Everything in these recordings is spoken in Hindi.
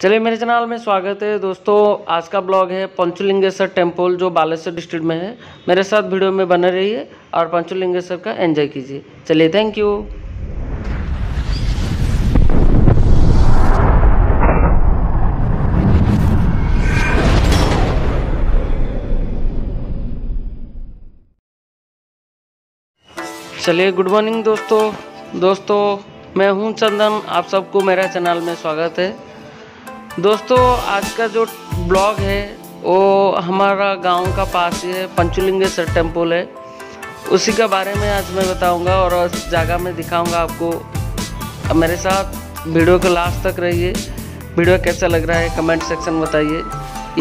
चलिए, मेरे चैनल में स्वागत है। दोस्तों, आज का ब्लॉग है पंचलिंगेश्वर टेंपल जो बालेश्वर डिस्ट्रिक्ट में है। मेरे साथ वीडियो में बने रहिए और पंचलिंगेश्वर का एंजॉय कीजिए। चलिए थैंक यू चलिए गुड मॉर्निंग दोस्तों। दोस्तों, मैं हूँ चंदन। आप सबको मेरा चैनल में स्वागत है। दोस्तों, आज का जो ब्लॉग है, वो हमारा गाँव का पास ही है, पंचलिंगेश्वर टेंपल है। उसी के बारे में आज मैं बताऊँगा और उस जगह में दिखाऊँगा आपको। मेरे साथ वीडियो को लास्ट तक रहिए। वीडियो कैसा लग रहा है, कमेंट सेक्शन में बताइए।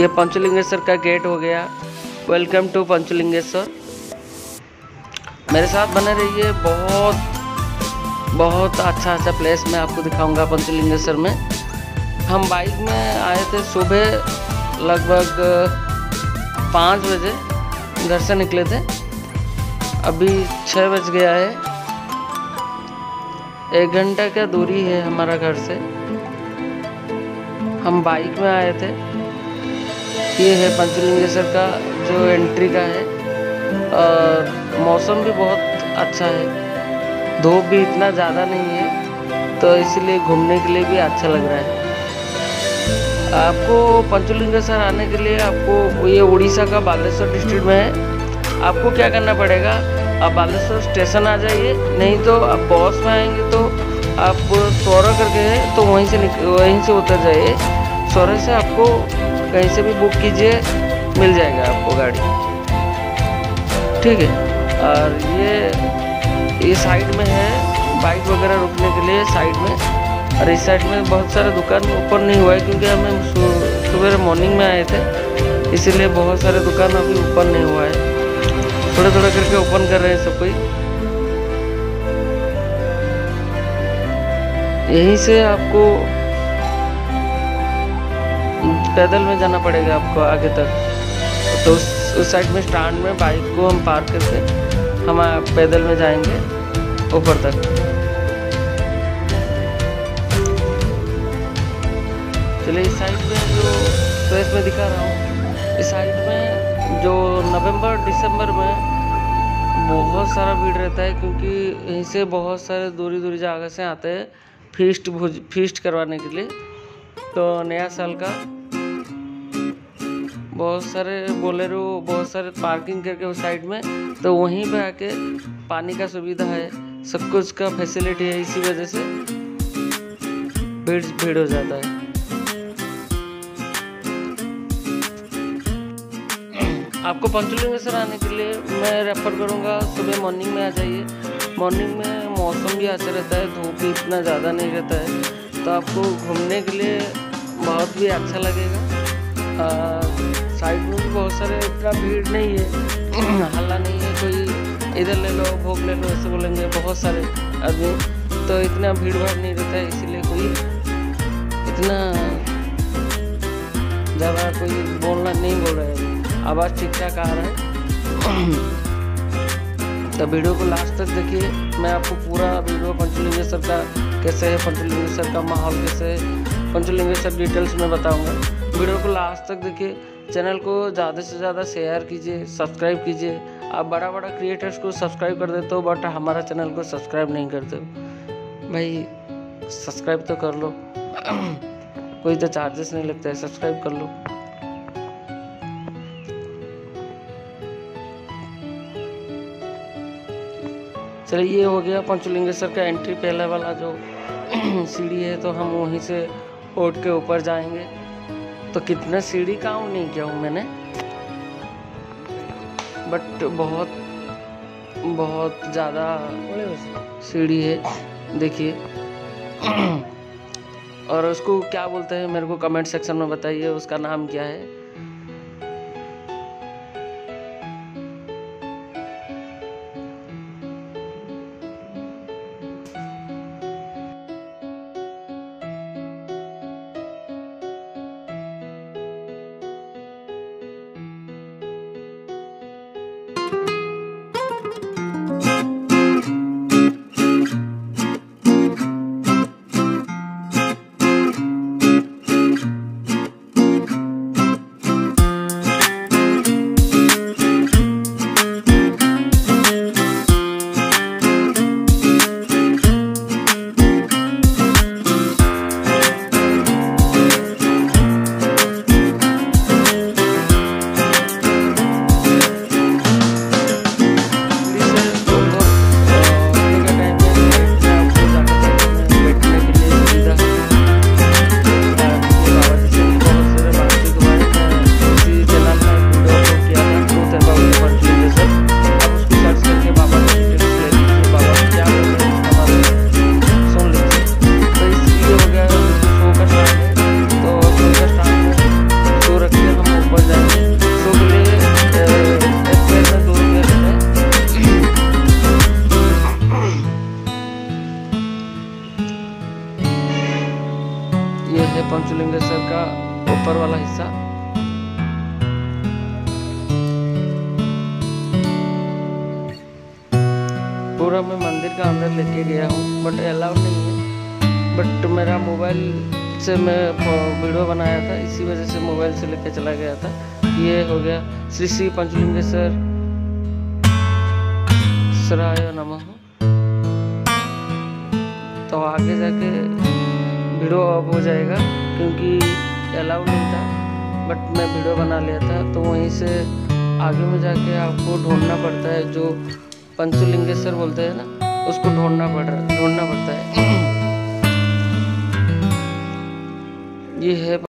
ये पंचलिंगेश्वर का गेट हो गया। Welcome to Panchalingeshwar. मेरे साथ बने रहिए, बहुत बहुत अच्छा अच्छा प्लेस मैं आपको दिखाऊँगा पंचलिंगेश्वर में। हम बाइक में आए थे सुबह लगभग पाँच बजे, घर से निकले थे। अभी छः बज गया है। एक घंटा का दूरी है हमारा घर से। हम बाइक में आए थे। ये है पंचलिंगेश्वर का जो एंट्री का है। और मौसम भी बहुत अच्छा है। धूप भी इतना ज़्यादा नहीं है तो इसलिए घूमने के लिए भी अच्छा लग रहा है। आपको पंचलिंगेश्वर आने के लिए आपको ये उड़ीसा का बालेश्वर डिस्ट्रिक्ट में है। आपको क्या करना पड़ेगा? आप बालेश्वर स्टेशन आ जाइए, नहीं तो आप बॉस में आएँगे तो आप सौरह करके तो वहीं से वहीं से उतर जाइए। सौरह से आपको कहीं से भी बुक कीजिए, मिल जाएगा आपको गाड़ी। ठीक है? और ये ये साइड में है, बाइक वगैरह रुकने के लिए साइड में। और इस साइड में बहुत सारे दुकान ओपन नहीं हुआ है क्योंकि हमें सुबह मॉर्निंग में आए थे इसीलिए बहुत सारे दुकान अभी ओपन नहीं हुआ है। थोड़ा थोड़ा करके ओपन कर रहे हैं सब कोई। यहीं से आपको पैदल में जाना पड़ेगा आपको आगे तक। तो उस, उस साइड में स्टैंड में बाइक को हम पार्क करके हम पैदल में जाएँगे ऊपर तक। चलिए इस साइड में जो प्लेस में दिखा रहा हूँ। इस साइड में जो नवंबर, दिसंबर में बहुत सारा भीड़ रहता है क्योंकि यहीं से बहुत सारे दूरी दूरी जगह से आते हैं फीस्ट भोज फीस्ट करवाने के लिए। तो नया साल का बहुत सारे बोलेरो, बहुत सारे पार्किंग करके उस साइड में तो वहीं पे आके पानी का सुविधा है, सब कुछ का फैसिलिटी है इसी वजह से। भीड़ भीड़ हो जाता है। आपको पंचलिंगेश्वर आने के लिए मैं रेफ़र करूँगा, सुबह मॉर्निंग में आ जाइए। मॉर्निंग में मौसम भी अच्छा रहता है, धूप भी इतना ज़्यादा नहीं रहता है। तो आपको घूमने के लिए बहुत भी अच्छा लगेगा। साइड में भी बहुत सारे, इतना भीड़ नहीं है। हल्ला नहीं है, कोई इधर ले लो, भोग ले लो, ऐसे बोलेंगे बहुत सारे आदमी। तो इतना भीड़ भाड़ नहीं रहता है, इसीलिए कोई इतना ज़्यादा कोई बोलना नहीं बोल रहा है। आवाज़ ठीक ठाक आ रहा है। तो वीडियो को लास्ट तक देखिए। मैं आपको पूरा वीडियो पंचलिंगेश्वर का कैसे है, पंचलिंगेश्वर का माहौल कैसे है, पंचलिंगेश्वर डिटेल्स में बताऊँगा। वीडियो को लास्ट तक देखिए। चैनल को ज़्यादा से ज़्यादा शेयर कीजिए सब्सक्राइब कीजिए। आप बड़ा बड़ा क्रिएटर्स को सब्सक्राइब कर देते हो बट हमारा चैनल को सब्सक्राइब नहीं करते हो। भाई सब्सक्राइब तो कर लो। कोई तो चार्जेस नहीं लगता है सब्सक्राइब कर लो। चलिए, ये हो गया पंचलिंगेश्वर का एंट्री पहले वाला जो सीढ़ी है तो हम वहीं से ओट के ऊपर जाएँगे। तो कितना सीढ़ी काउंट नहीं किया हूँ मैंने। बट बहुत बहुत ज़्यादा सीढ़ी है, देखिए। और उसको क्या बोलते हैं, मेरे को कमेंट सेक्शन में बताइए, उसका नाम क्या है? पंचलिंगेश्वर का ऊपर वाला हिस्सा पूरा मैं मंदिर का अंदर लेके गया हूँ बट अलाउड नहीं है। बट मेरा मोबाइल से मैं वीडियो बनाया था, इसी वजह से मोबाइल से लेके चला गया था। ये हो गया श्री श्री पंचलिंगेश्वर सराय नमः। तो आगे जाके वीडियो ऑफ़ हो जाएगा, क्योंकि अलाउड नहीं था बट मैं वीडियो बना लिया था तो वहीं से आगे में जाके आपको ढूंढना पड़ता है, जो पंचलिंगेश्वर बोलते हैं ना, उसको ढूंढना पड़ रहा ढूंढना पड़ता है। ये है